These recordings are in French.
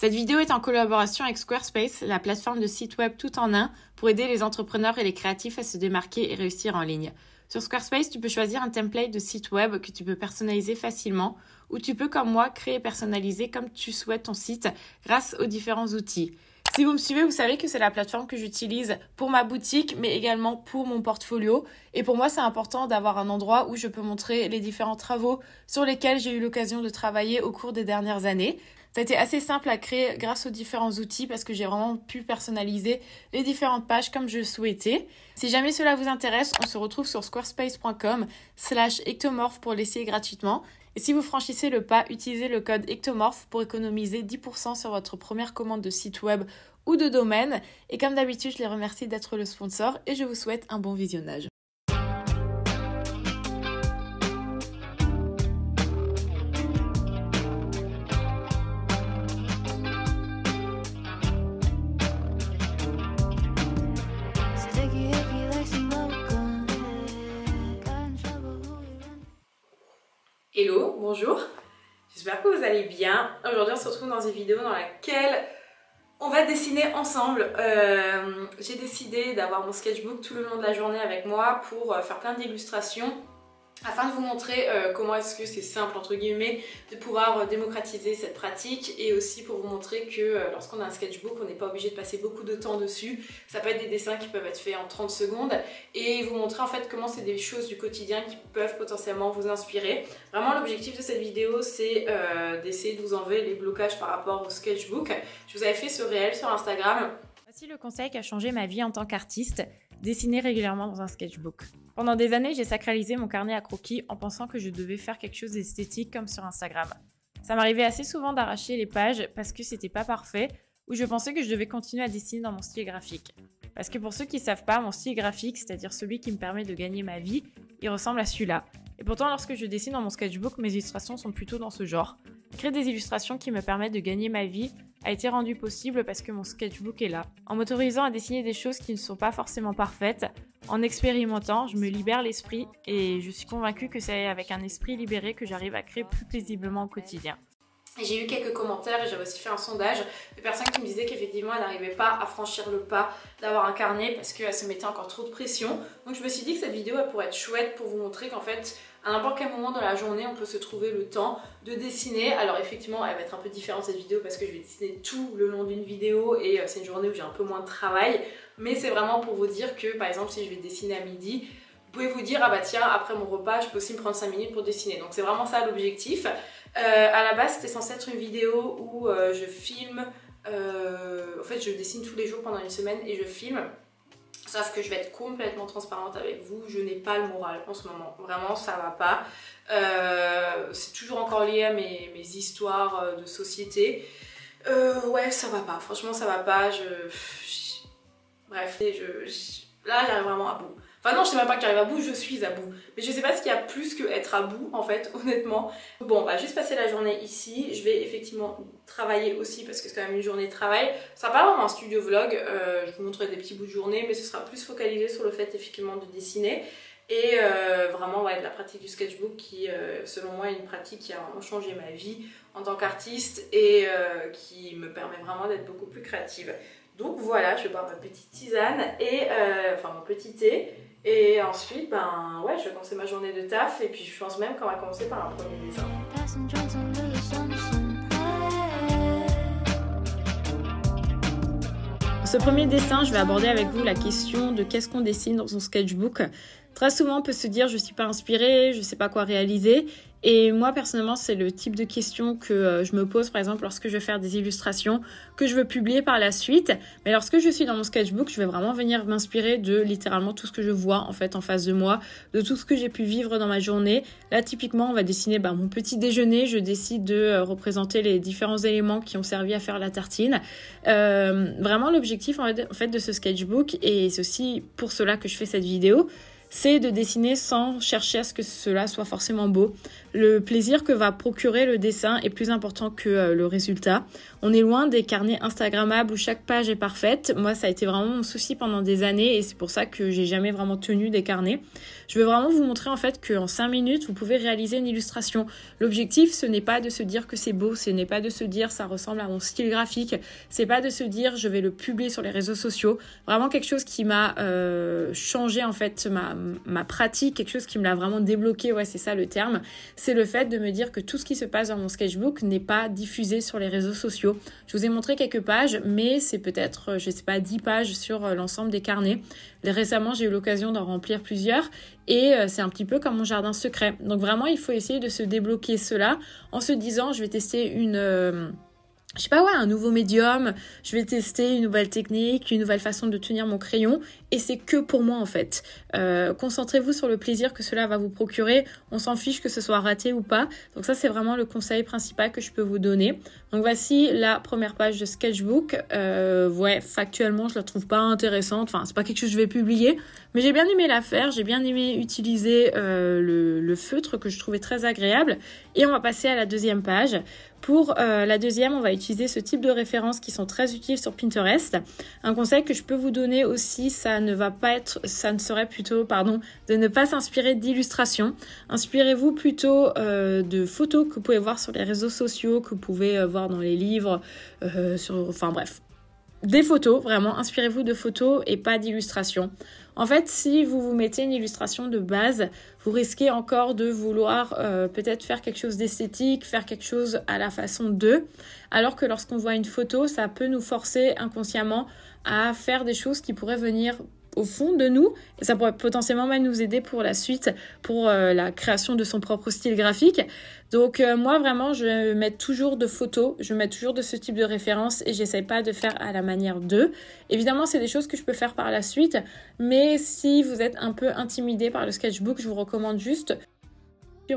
Cette vidéo est en collaboration avec Squarespace, la plateforme de site web tout en un pour aider les entrepreneurs et les créatifs à se démarquer et réussir en ligne. Sur Squarespace, tu peux choisir un template de site web que tu peux personnaliser facilement ou tu peux, comme moi, créer et personnaliser comme tu souhaites ton site grâce aux différents outils. Si vous me suivez, vous savez que c'est la plateforme que j'utilise pour ma boutique, mais également pour mon portfolio. Et pour moi, c'est important d'avoir un endroit où je peux montrer les différents travaux sur lesquels j'ai eu l'occasion de travailler au cours des dernières années. Ça a été assez simple à créer grâce aux différents outils parce que j'ai vraiment pu personnaliser les différentes pages comme je souhaitais. Si jamais cela vous intéresse, on se retrouve sur squarespace.com slash ectomorph pour l'essayer gratuitement. Et si vous franchissez le pas, utilisez le code ectomorph pour économiser 10% sur votre première commande de site web ou de domaine. Et comme d'habitude, je les remercie d'être le sponsor et je vous souhaite un bon visionnage. Hello, bonjour, j'espère que vous allez bien. Aujourd'hui on se retrouve dans une vidéo dans laquelle on va dessiner ensemble. Euh, j'ai décidé d'avoir mon sketchbook tout le long de la journée avec moi pour euh, faire plein d'illustrations afin de vous montrer euh, comment est-ce que c'est simple entre guillemets de pouvoir euh, démocratiser cette pratique et aussi pour vous montrer que euh, lorsqu'on a un sketchbook on n'est pas obligé de passer beaucoup de temps dessus. Ça peut être des dessins qui peuvent être faits en 30 secondes et vous montrer en fait comment c'est des choses du quotidien qui peuvent potentiellement vous inspirer. Vraiment l'objectif de cette vidéo c'est d'essayer de vous enlever les blocages par rapport au sketchbook. Je vous avais fait ce réel sur Instagram. Voici le conseil qui a changé ma vie en tant qu'artiste. Dessiner régulièrement dans un sketchbook. Pendant des années, j'ai sacralisé mon carnet à croquis en pensant que je devais faire quelque chose d'esthétique comme sur Instagram. Ça m'arrivait assez souvent d'arracher les pages parce que c'était pas parfait ou je pensais que je devais continuer à dessiner dans mon style graphique. Parce que pour ceux qui savent pas, mon style graphique, c'est-à-dire celui qui me permet de gagner ma vie, il ressemble à celui-là. Et pourtant, lorsque je dessine dans mon sketchbook, mes illustrations sont plutôt dans ce genre. Créer des illustrations qui me permettent de gagner ma vie a été rendu possible parce que mon sketchbook est là. En m'autorisant à dessiner des choses qui ne sont pas forcément parfaites, en expérimentant, je me libère l'esprit et je suis convaincue que c'est avec un esprit libéré que j'arrive à créer plus paisiblement au quotidien. J'ai eu quelques commentaires et j'avais aussi fait un sondage de personnes qui me disaient qu'effectivement elles n'arrivaient pas à franchir le pas d'avoir un carnet parce qu'elles se mettaient encore trop de pression. Donc je me suis dit que cette vidéo pourrait être chouette pour vous montrer qu'en fait à n'importe quel moment dans la journée on peut se trouver le temps de dessiner. Alors effectivement elle va être un peu différente cette vidéo parce que je vais dessiner tout le long d'une vidéo et euh, c'est une journée où j'ai un peu moins de travail. Mais c'est vraiment pour vous dire que par exemple si je vais dessiner à midi, vous pouvez vous dire ah bah tiens après mon repas je peux aussi me prendre 5 minutes pour dessiner. Donc c'est vraiment ça l'objectif. Euh, à la base, c'était censé être une vidéo où euh, je filme. Euh, en fait, je dessine tous les jours pendant une semaine et je filme. Sauf que je vais être complètement transparente avec vous, je n'ai pas le moral en ce moment. Vraiment, ça va pas. c'est toujours encore lié à mes, histoires de société. ouais, ça va pas. Franchement, ça va pas. Je, bref, là, j'arrive vraiment à bout. Enfin non, je sais même pas que j'arrive à bout, je suis à bout. Mais je sais pas ce qu'il y a plus que être à bout en fait, honnêtement. Bon, on va juste passer la journée ici. Je vais effectivement travailler aussi parce que c'est quand même une journée de travail. Ça sera pas vraiment un studio vlog, euh, je vous montrerai des petits bouts de journée, mais ce sera plus focalisé sur le fait effectivement de dessiner. Et euh, vraiment ouais, de la pratique du sketchbook qui, euh, selon moi, est une pratique qui a vraiment changé ma vie en tant qu'artiste et qui me permet vraiment d'être beaucoup plus créative. Donc voilà, je vais boire ma petite tisane et enfin mon petit thé et ensuite, ben ouais, je vais commencer ma journée de taf et puis je pense même qu'on va commencer par un premier dessin. ce premier dessin, je vais aborder avec vous la question de qu'est-ce qu'on dessine dans son sketchbook. Très souvent, on peut se dire je suis pas inspirée, je sais pas quoi réaliser. Et moi, personnellement, c'est le type de question que euh, je me pose, par exemple, lorsque je vais faire des illustrations que je veux publier par la suite. Mais lorsque je suis dans mon sketchbook, je vais vraiment venir m'inspirer de littéralement tout ce que je vois, en fait, en face de moi, de tout ce que j'ai pu vivre dans ma journée. Là, typiquement, on va dessiner bah, mon petit déjeuner. Je décide de euh, représenter les différents éléments qui ont servi à faire la tartine. Euh, vraiment, l'objectif, en fait, de ce sketchbook, et c'est aussi pour cela que je fais cette vidéo, c'est de dessiner sans chercher à ce que cela soit forcément beau. Le plaisir que va procurer le dessin est plus important que euh, le résultat. On est loin des carnets Instagrammables où chaque page est parfaite. Moi, ça a été vraiment mon souci pendant des années et c'est pour ça que j'ai jamais vraiment tenu des carnets. Je veux vraiment vous montrer en fait qu'en 5 minutes, vous pouvez réaliser une illustration. L'objectif, ce n'est pas de se dire que c'est beau, ce n'est pas de se dire ça ressemble à mon style graphique, c'est pas de se dire je vais le publier sur les réseaux sociaux. Vraiment quelque chose qui m'a euh, changé en fait ma, ma pratique, quelque chose qui me l'a vraiment débloqué, ouais c'est ça le terme, c'est le fait de me dire que tout ce qui se passe dans mon sketchbook n'est pas diffusé sur les réseaux sociaux. Je vous ai montré quelques pages, mais c'est peut-être, je sais pas, 10 pages sur euh, l'ensemble des carnets. Récemment, j'ai eu l'occasion d'en remplir plusieurs et euh, c'est un petit peu comme mon jardin secret. Donc vraiment, il faut essayer de se débloquer cela en se disant, je vais tester une... Je sais pas, ouais, un nouveau médium, je vais tester une nouvelle technique, une nouvelle façon de tenir mon crayon, et c'est que pour moi en fait. Euh, concentrez-vous sur le plaisir que cela va vous procurer, on s'en fiche que ce soit raté ou pas, donc ça c'est vraiment le conseil principal que je peux vous donner. Donc voici la première page de sketchbook, euh, ouais, factuellement je la trouve pas intéressante, enfin c'est pas quelque chose que je vais publier, mais j'ai bien aimé la faire, j'ai bien aimé utiliser euh, le, feutre que je trouvais très agréable, et on va passer à la deuxième page. Pour euh, la deuxième, on va utiliser ce type de références qui sont très utiles sur Pinterest. Un conseil que je peux vous donner aussi, ça ne va pas être, ça ne serait plutôt, pardon, de ne pas s'inspirer d'illustrations. Inspirez-vous plutôt euh, de photos que vous pouvez voir sur les réseaux sociaux, que vous pouvez voir dans les livres, sur, enfin bref, des photos, vraiment, inspirez-vous de photos et pas d'illustrations. En fait, si vous vous mettez une illustration de base, vous risquez encore de vouloir euh, peut-être faire quelque chose d'esthétique, faire quelque chose à la façon d'eux, alors que lorsqu'on voit une photo, ça peut nous forcer inconsciemment à faire des choses qui pourraient venir au fond de nous ça pourrait potentiellement même nous aider pour la suite, pour euh, la création de son propre style graphique. Donc euh, moi vraiment je mets toujours de photos, je mets toujours de ce type de référence et j'essaie pas de faire à la manière d'eux. Évidemment c'est des choses que je peux faire par la suite, mais si vous êtes un peu intimidé par le sketchbook, je vous recommande juste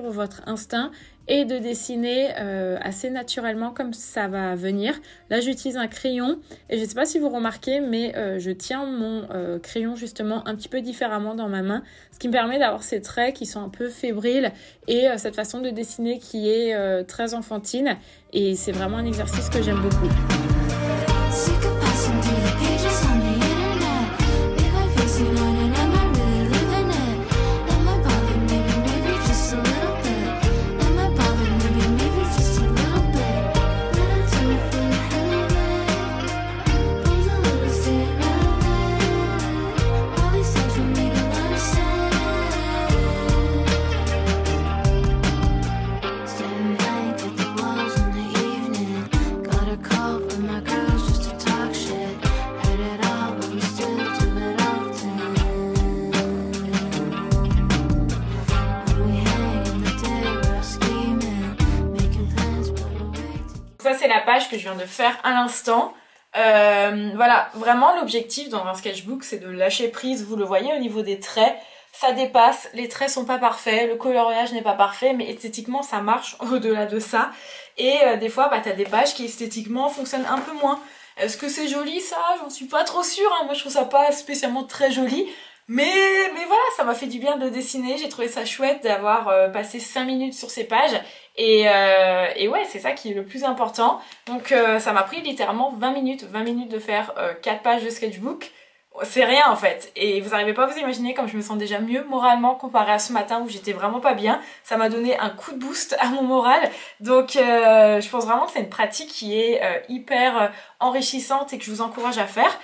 votre instinct et de dessiner euh, assez naturellement comme ça va venir. Là j'utilise un crayon et je ne sais pas si vous remarquez mais euh, je tiens mon euh, crayon justement un petit peu différemment dans ma main ce qui me permet d'avoir ces traits qui sont un peu fébriles et cette façon de dessiner qui est très enfantine et c'est vraiment un exercice que j'aime beaucoup. Je viens de faire à l'instant. Euh, voilà, vraiment l'objectif dans un sketchbook, c'est de lâcher prise. Vous le voyez au niveau des traits, ça dépasse, les traits sont pas parfaits, le coloriage n'est pas parfait, mais esthétiquement ça marche au-delà de ça. Et euh, des fois, bah, t'as des pages qui esthétiquement fonctionnent un peu moins. Est-ce que c'est joli ça? J'en suis pas trop sûre, hein. moi je trouve ça pas spécialement très joli. Mais, mais voilà, ça m'a fait du bien de dessiner, j'ai trouvé ça chouette d'avoir euh, passé 5 minutes sur ces pages et, euh, et ouais, c'est ça qui est le plus important. Donc euh, ça m'a pris littéralement 20 minutes, 20 minutes de faire 4 pages de sketchbook. C'est rien en fait. Et vous n'arrivez pas à vous imaginer comme je me sens déjà mieux moralement comparé à ce matin où j'étais vraiment pas bien. Ça m'a donné un coup de boost à mon moral. Donc je pense vraiment que c'est une pratique qui est hyper enrichissante et que je vous encourage à faire.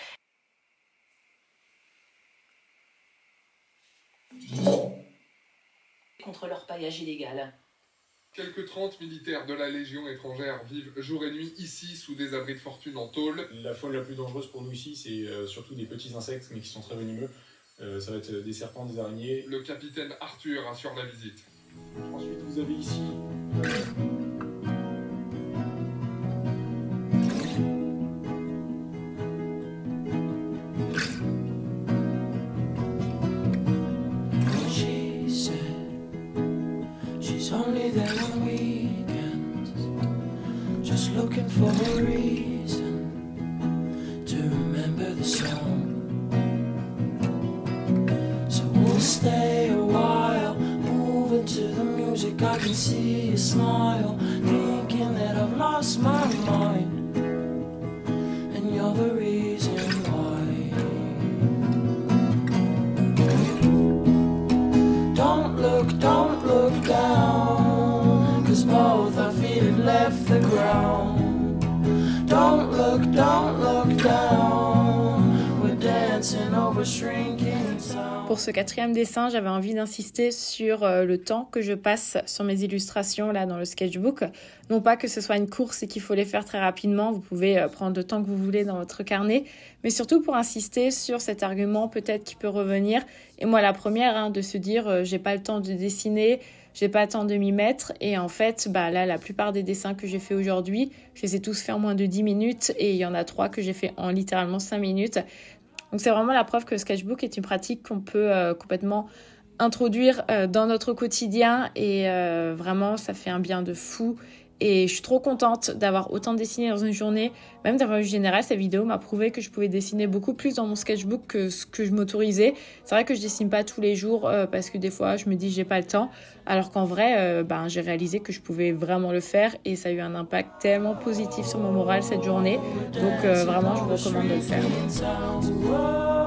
Contre leur paillage illégal. Quelques 30 militaires de la Légion étrangère vivent jour et nuit ici sous des abris de fortune en tôle. La faune la plus dangereuse pour nous ici, c'est euh, surtout des petits insectes, mais qui sont très venimeux. Euh, ça va être des serpents, des araignées. Le capitaine Arthur assure la visite. Ensuite, vous avez ici On weekends, just looking for. Pour ce quatrième dessin, j'avais envie d'insister sur euh, le temps que je passe sur mes illustrations là dans le sketchbook. Non pas que ce soit une course et qu'il faut les faire très rapidement, vous pouvez euh, prendre le temps que vous voulez dans votre carnet, mais surtout pour insister sur cet argument peut-être qui peut revenir. Et moi la première, hein, de se dire euh, j'ai pas le temps de dessiner, j'ai pas le temps de m'y mettre. Et en fait, bah là, la plupart des dessins que j'ai fait aujourd'hui, je les ai tous fait en moins de 10 minutes et il y en a trois que j'ai fait en littéralement 5 minutes. Donc c'est vraiment la preuve que le sketchbook est une pratique qu'on peut euh, complètement introduire euh, dans notre quotidien. Et euh, vraiment ça fait un bien de fou et je suis trop contente d'avoir autant dessiné dans une journée. Même d'un point de vue général, cette vidéo m'a prouvé que je pouvais dessiner beaucoup plus dans mon sketchbook que ce que je m'autorisais. C'est vrai que je dessine pas tous les jours euh, parce que des fois je me dis j'ai pas le temps. Alors qu'en vrai, euh, ben, j'ai réalisé que je pouvais vraiment le faire et ça a eu un impact tellement positif sur mon moral cette journée. Donc euh, vraiment, je vous recommande de le faire.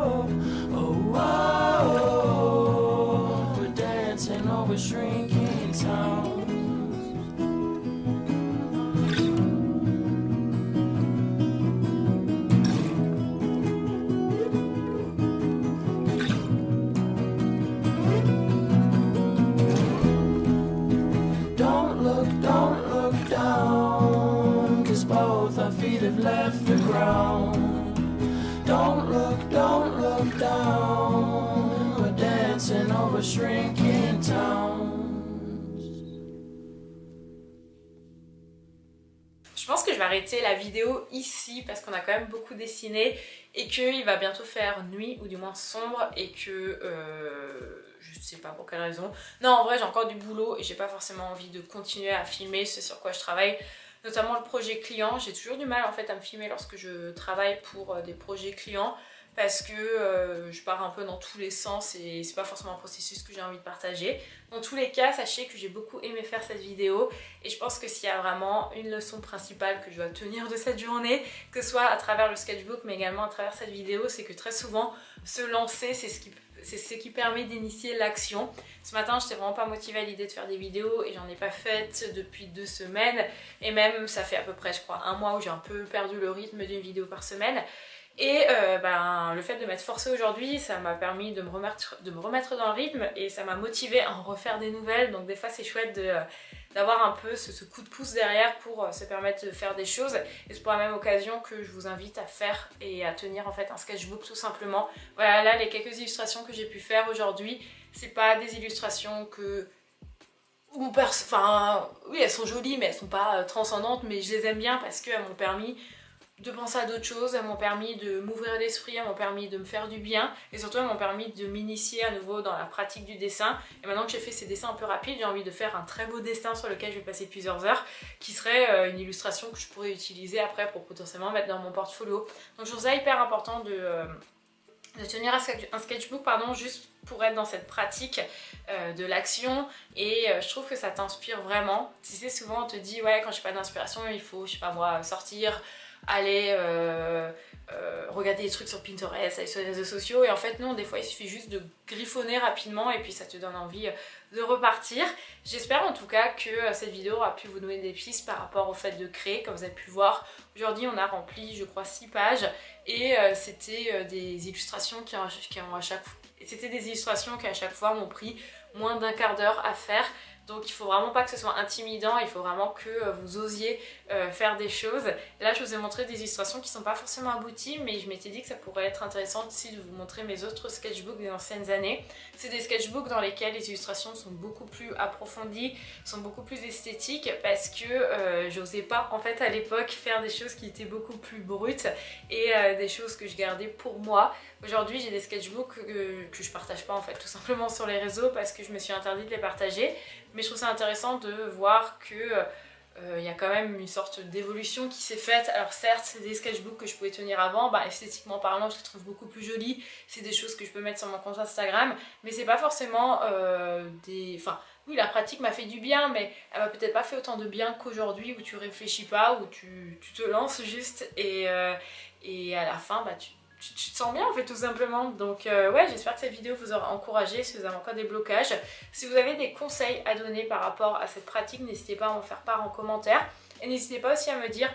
Je pense que je vais arrêter la vidéo ici parce qu'on a quand même beaucoup dessiné et qu'il va bientôt faire nuit ou du moins sombre et que euh, je sais pas pour quelle raison. Non, en vrai, j'ai encore du boulot et j'ai pas forcément envie de continuer à filmer ce sur quoi je travaille. Notamment le projet client. J'ai toujours du mal en fait à me filmer lorsque je travaille pour euh, des projets clients parce que euh, je pars un peu dans tous les sens et c'est pas forcément un processus que j'ai envie de partager. Dans tous les cas, sachez que j'ai beaucoup aimé faire cette vidéo et je pense que s'il y a vraiment une leçon principale que je dois tenir de cette journée, que ce soit à travers le sketchbook mais également à travers cette vidéo, c'est que très souvent se lancer c'est ce qui c'est ce qui permet d'initier l'action. Ce matin, je n'étais vraiment pas motivée à l'idée de faire des vidéos et j'en ai pas faites depuis deux semaines. Et même, ça fait à peu près, je crois, un mois où j'ai un peu perdu le rythme d'une vidéo par semaine. Et euh, ben, le fait de m'être forcée aujourd'hui, ça m'a permis de me, remettre, de me remettre dans le rythme et ça m'a motivée à en refaire des nouvelles. Donc des fois c'est chouette de, d'avoir un peu ce, coup de pouce derrière pour euh, se permettre de faire des choses. Et c'est pour la même occasion que je vous invite à faire et à tenir en fait un sketchbook tout simplement. Voilà là les quelques illustrations que j'ai pu faire aujourd'hui, c'est pas des illustrations que enfin oui elles sont jolies mais elles sont pas euh, transcendantes mais je les aime bien parce qu'elles m'ont permis de penser à d'autres choses, elles m'ont permis de m'ouvrir l'esprit, elles m'ont permis de me faire du bien et surtout elles m'ont permis de m'initier à nouveau dans la pratique du dessin. Et maintenant que j'ai fait ces dessins un peu rapides, j'ai envie de faire un très beau dessin sur lequel je vais passer plusieurs heures qui serait euh, une illustration que je pourrais utiliser après pour potentiellement mettre dans mon portfolio. Donc je trouve ça hyper important de, euh, de tenir un sketchbook pardon, juste pour être dans cette pratique euh, de l'action et je trouve que ça t'inspire vraiment. Tu sais souvent on te dit ouais quand j'ai pas d'inspiration il faut je sais pas moi sortir aller euh, euh, regarder des trucs sur Pinterest, aller sur les réseaux sociaux. Et en fait, non, des fois, il suffit juste de griffonner rapidement et puis ça te donne envie de repartir. J'espère en tout cas que euh, cette vidéo aura pu vous donner des pistes par rapport au fait de créer. Comme vous avez pu voir, aujourd'hui, on a rempli, je crois, 6 pages et euh, c'était euh, des illustrations qui ont, à chaque C'était des illustrations qui à chaque fois m'ont pris moins d'un quart d'heure à faire. Donc il faut vraiment pas que ce soit intimidant, il faut vraiment que euh, vous osiez euh, faire des choses. Là je vous ai montré des illustrations qui sont pas forcément abouties, mais je m'étais dit que ça pourrait être intéressant aussi de vous montrer mes autres sketchbooks des anciennes années. C'est des sketchbooks dans lesquels les illustrations sont beaucoup plus approfondies, sont beaucoup plus esthétiques, parce que euh, j'osais pas en fait à l'époque faire des choses qui étaient beaucoup plus brutes et euh, des choses que je gardais pour moi. Aujourd'hui j'ai des sketchbooks que, que je partage pas en fait tout simplement sur les réseaux parce que je me suis interdit de les partager mais je trouve ça intéressant de voir que euh, il y a quand même une sorte d'évolution qui s'est faite. Alors certes, c'est des sketchbooks que je pouvais tenir avant, bah, esthétiquement parlant, je les trouve beaucoup plus jolis. C'est des choses que je peux mettre sur mon compte Instagram, mais c'est pas forcément euh, des... Enfin, oui, la pratique m'a fait du bien, mais elle m'a peut-être pas fait autant de bien qu'aujourd'hui où tu réfléchis pas, où tu, tu te lances juste et, euh, et à la fin, bah, tu tu, te sens bien en fait tout simplement. Donc euh, ouais, j'espère que cette vidéo vous aura encouragé si vous avez encore des blocages. Si vous avez des conseils à donner par rapport à cette pratique, n'hésitez pas à m'en faire part en commentaire. Et n'hésitez pas aussi à me dire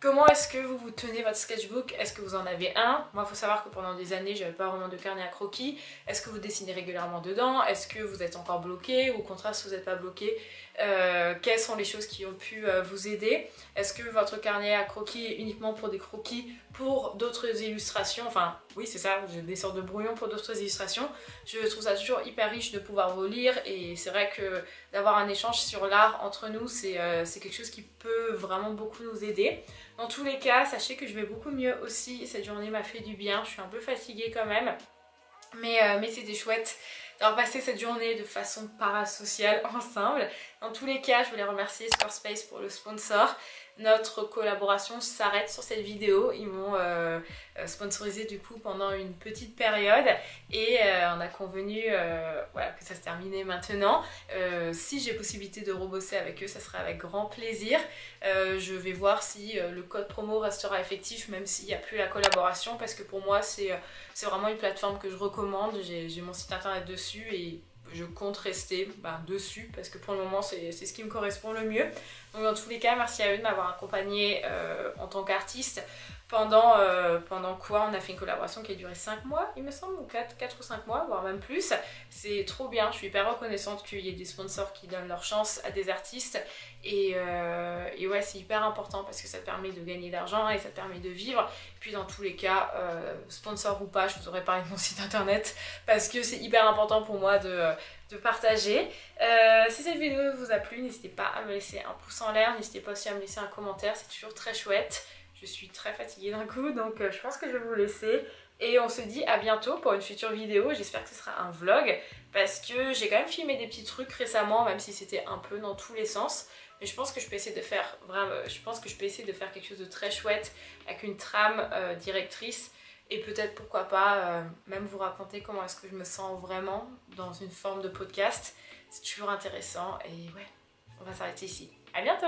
Comment est-ce que vous vous tenez votre sketchbook? Est-ce que vous en avez un? Moi, il faut savoir que pendant des années, j'avais pas vraiment de carnet à croquis. Est-ce que vous dessinez régulièrement dedans? Est-ce que vous êtes encore bloqué? Ou au contraire, si vous n'êtes pas bloqué, euh, quelles sont les choses qui ont pu euh, vous aider? Est-ce que votre carnet à croquis est uniquement pour des croquis pour d'autres illustrations? Enfin, oui, c'est ça, des sortes de brouillons pour d'autres illustrations. Je trouve ça toujours hyper riche de pouvoir vous lire et c'est vrai que d'avoir un échange sur l'art entre nous, c'est euh, quelque chose qui peut vraiment beaucoup nous aider. Dans tous les cas, sachez que je vais beaucoup mieux aussi. Cette journée m'a fait du bien. Je suis un peu fatiguée quand même. Mais, mais c'était chouette d'avoir passé cette journée de façon parasociale ensemble. Dans tous les cas, je voulais remercier Squarespace pour le sponsor notre collaboration s'arrête sur cette vidéo. Ils m'ont euh, euh, sponsorisé du coup pendant une petite période et euh, on a convenu que ça se terminait maintenant. si j'ai possibilité de rebosser avec eux, ça sera avec grand plaisir. je vais voir si le code promo restera effectif même s'il n'y a plus la collaboration parce que pour moi c'est vraiment une plateforme que je recommande. J'ai mon site internet dessus et je compte rester bah, dessus parce que pour le moment c'est ce qui me correspond le mieux. Donc dans tous les cas, merci à eux de m'avoir accompagné euh, en tant qu'artiste pendant, euh, pendant quoi on a fait une collaboration qui a duré 5 mois, il me semble, ou 4, 4 ou 5 mois, voire même plus. C'est trop bien, je suis hyper reconnaissante qu'il y ait des sponsors qui donnent leur chance à des artistes. Et, euh, et ouais, c'est hyper important parce que ça permet de gagner d'argent et ça permet de vivre. Puis dans tous les cas, euh, sponsor ou pas, je vous aurais parlé de mon site internet parce que c'est hyper important pour moi de, de partager. si cette vidéo vous a plu, n'hésitez pas à me laisser un pouce en l'air, n'hésitez pas aussi à me laisser un commentaire, c'est toujours très chouette. Je suis très fatiguée d'un coup, donc euh, je pense que je vais vous laisser. Et on se dit à bientôt pour une future vidéo. J'espère que ce sera un vlog parce que j'ai quand même filmé des petits trucs récemment, même si c'était un peu dans tous les sens. Mais je pense que je peux essayer de faire vraiment, je pense que je peux essayer de faire quelque chose de très chouette avec une trame euh, directrice et peut-être pourquoi pas euh, même vous raconter comment est-ce que je me sens vraiment dans une forme de podcast. C'est toujours intéressant et ouais, on va s'arrêter ici. À bientôt